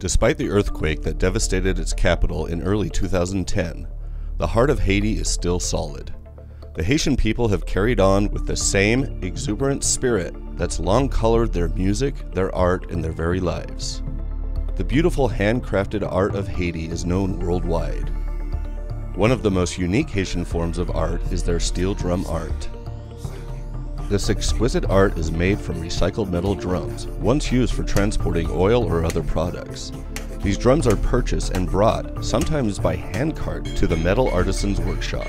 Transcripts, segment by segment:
Despite the earthquake that devastated its capital in early 2010, the heart of Haiti is still solid. The Haitian people have carried on with the same exuberant spirit that's long colored their music, their art, and their very lives. The beautiful handcrafted art of Haiti is known worldwide. One of the most unique Haitian forms of art is their steel drum art. This exquisite art is made from recycled metal drums, once used for transporting oil or other products. These drums are purchased and brought, sometimes by handcart, to the metal artisan's workshop.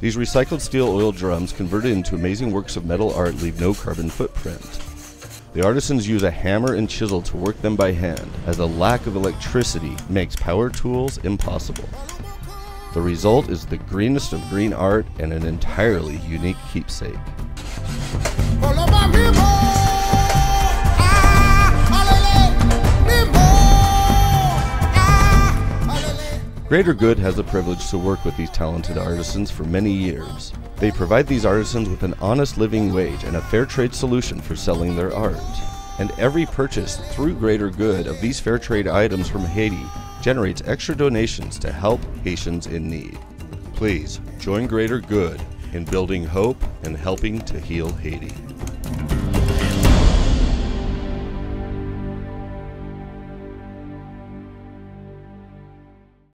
These recycled steel oil drums converted into amazing works of metal art leave no carbon footprint. The artisans use a hammer and chisel to work them by hand, as a lack of electricity makes power tools impossible. The result is the greenest of green art and an entirely unique keepsake. Greater Good has the privilege to work with these talented artisans for many years. They provide these artisans with an honest living wage and a fair trade solution for selling their art. And every purchase through Greater Good of these fair trade items from Haiti generates extra donations to help Haitians in need. Please join Greater Good in building hope and helping to heal Haiti.